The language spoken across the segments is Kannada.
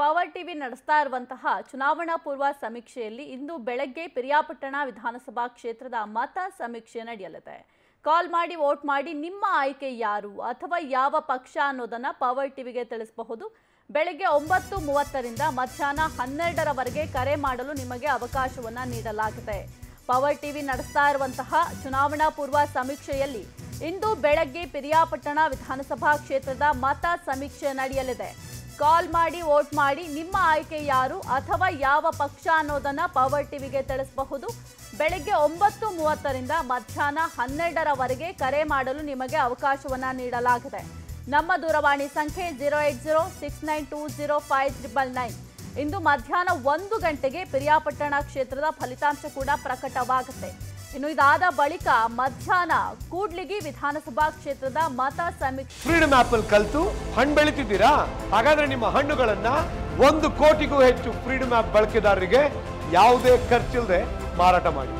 ಪವರ್ ಟಿವಿ ನಡೆಸ್ತಾ ಇರುವಂತಹ ಚುನಾವಣಾ ಪೂರ್ವ ಸಮೀಕ್ಷೆಯಲ್ಲಿ ಇಂದು ಬೆಳಗ್ಗೆ ಪಿರಿಯಾಪಟ್ಟಣ ವಿಧಾನಸಭಾ ಕ್ಷೇತ್ರದ ಮತ ಸಮೀಕ್ಷೆ ನಡೆಯಲಿದೆ. ಕಾಲ್ ಮಾಡಿ, ವೋಟ್ ಮಾಡಿ ನಿಮ್ಮ ಆಯ್ಕೆ ಯಾರು ಅಥವಾ ಯಾವ ಪಕ್ಷ ಅನ್ನೋದನ್ನ ಪವರ್ ಟಿವಿಗೆ ತಿಳಿಸಬಹುದು. ಬೆಳಗ್ಗೆ ಒಂಬತ್ತು ಮೂವತ್ತರಿಂದ ಮಧ್ಯಾಹ್ನ ಹನ್ನೆರಡರವರೆಗೆ ಕರೆ ಮಾಡಲು ನಿಮಗೆ ಅವಕಾಶವನ್ನ ನೀಡಲಾಗಿದೆ. ಪವರ್ ಟಿವಿ ನಡೆಸ್ತಾ ಇರುವಂತಹ ಚುನಾವಣಾ ಪೂರ್ವ ಸಮೀಕ್ಷೆಯಲ್ಲಿ ಇಂದು ಬೆಳಗ್ಗೆ ಪಿರಿಯಾಪಟ್ಟಣ ವಿಧಾನಸಭಾ ಕ್ಷೇತ್ರದ ಮತ ಸಮೀಕ್ಷೆ ನಡೆಯಲಿದೆ. ಕಾಲ್ ಮಾಡಿ, ವೋಟ್ ಮಾಡಿ ನಿಮ್ಮ ಆಯ್ಕೆ ಯಾರು ಅಥವಾ ಯಾವ ಪಕ್ಷ ಅನ್ನೋದನ್ನ ಪವರ್ ಟಿವಿಗೆ ತಿಳಿಸಬಹುದು. ಬೆಳಗ್ಗೆ ಒಂಬತ್ತು ಮೂವತ್ತರಿಂದ ಮಧ್ಯಾಹ್ನ ಹನ್ನೆರಡರವರೆಗೆ ಕರೆ ಮಾಡಲು ನಿಮಗೆ ಅವಕಾಶವನ್ನ ನೀಡಲಾಗಿದೆ. ನಮ್ಮ ದೂರವಾಣಿ ಸಂಖ್ಯೆ zero eight zero six nine two zero five triple nine. ಇಂದು ಮಧ್ಯಾಹ್ನ ಒಂದು ಗಂಟೆಗೆ ಪಿರಿಯಾಪಟ್ಟಣ ಕ್ಷೇತ್ರದ ಫಲಿತಾಂಶ ಕೂಡ ಪ್ರಕಟವಾಗುತ್ತೆ. ಇನ್ನು ಇದಾದ ಬಳಿಕ ಮಧ್ಯಾಹ್ನ ಕೂಡ್ಲಿಗಿ ವಿಧಾನಸಭಾ ಕ್ಷೇತ್ರದ ಮತ ಸಮೀಕ್ಷೆ ಫ್ರೀಡಮ್ ಅಲ್ಲಿ ಕಲ್ತು ಹಣ್ಣು ಬೆಳಿತಿದ್ದೀರಾ? ಹಾಗಾದ್ರೆ ನಿಮ್ಮ ಹಣ್ಣುಗಳನ್ನ ಒಂದು ಕೋಟಿಗೂ ಹೆಚ್ಚು ಫ್ರೀಡಮ್ ಆಪ್ ಬಳಕೆದಾರರಿಗೆ ಯಾವುದೇ ಖರ್ಚಿಲ್ಲದೆ ಮಾರಾಟ ಮಾಡಿ.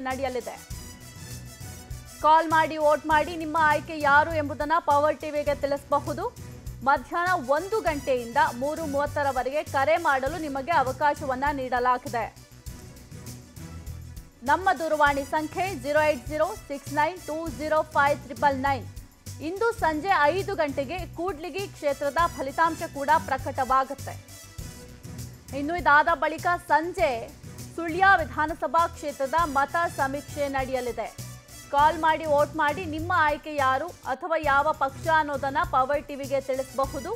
ನಡೆಯಲಿದೆ. ಕಾಲ್ ಮಾಡಿ ವೋಟ್ ಮಾಡಿ ನಿಮ್ಮ ಆಯ್ಕೆ ಯಾರು ಎಂಬುದನ್ನ ಪವರ್ ಟಿವಿಗೆ ತಿಳಿಸಬಹುದು. ಮಧ್ಯಾಹ್ನ ಒಂದು ಗಂಟೆಯಿಂದ ಮೂರು ಮೂವತ್ತರವರೆಗೆ ಕರೆ ಮಾಡಲು ನಿಮಗೆ ಅವಕಾಶವನ್ನ ನೀಡಲಾಗಿದೆ. ನಮ್ಮ ದೂರವಾಣಿ ಸಂಖ್ಯೆ zero eight zero six nine two zero five triple nine. ಇಂದು ಸಂಜೆ ಐದು ಗಂಟೆಗೆ ಕೂಡ್ಲಿಗಿ ಕ್ಷೇತ್ರದ ಫಲಿತಾಂಶ ಕೂಡ ಪ್ರಕಟವಾಗುತ್ತೆ. ಇನ್ನು ಇದಾದ ಬಳಿಕ ಸಂಜೆ ಸುಳ್ಯ ವಿಧಾನಸಭಾ ಕ್ಷೇತ್ರದ ಮತ ಸಮೀಕ್ಷೆ ನಡೆಯಲಿದೆ. ಕಾಲ್ ಮಾಡಿ ವೋಟ್ ಮಾಡಿ ನಿಮ್ಮ ಆಯ್ಕೆ ಯಾರು ಅಥವಾ ಯಾವ ಪಕ್ಷ ಅನ್ನೋದನ್ನ ಪವರ್ ಟಿವಿಗೆ ತಿಳಿಸಬಹುದು.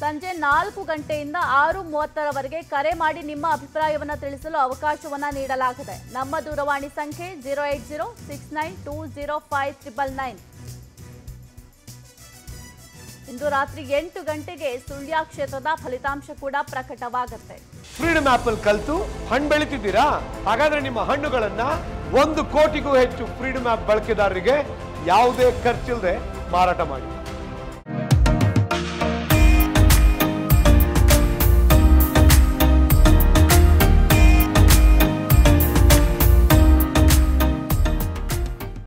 ಸಂಜೆ ನಾಲ್ಕು ಗಂಟೆಯಿಂದ ಆರು ಮೂವತ್ತರವರೆಗೆ ಕರೆ ಮಾಡಿ ನಿಮ್ಮ ಅಭಿಪ್ರಾಯವನ್ನು ತಿಳಿಸಲು ಅವಕಾಶವನ್ನು ನೀಡಲಾಗಿದೆ. ನಮ್ಮ ದೂರವಾಣಿ ಸಂಖ್ಯೆ zero eight zero six nine two zero five triple nine. ಇಂದು ರಾತ್ರಿ ಎಂಟು ಗಂಟೆಗೆ ಸುಳ್ಯ ಕ್ಷೇತ್ರದ ಫಲಿತಾಂಶ ಕೂಡ ಪ್ರಕಟವಾಗುತ್ತೆ. ಫ್ರೀಡಮ್ ಅಲ್ಲಿ ಕಲ್ತು ಹಣ್ಣು ಬೆಳಿತಿದ್ದೀರಾ? ಹಾಗಾದ್ರೆ ನಿಮ್ಮ ಹಣ್ಣುಗಳನ್ನ ಒಂದು ಕೋಟಿಗೂ ಹೆಚ್ಚು ಫ್ರೀಡಮ್ ಆಪ್ ಬಳಕೆದಾರರಿಗೆ ಯಾವುದೇ ಖರ್ಚಿಲ್ಲದೆ ಮಾರಾಟ ಮಾಡಿ.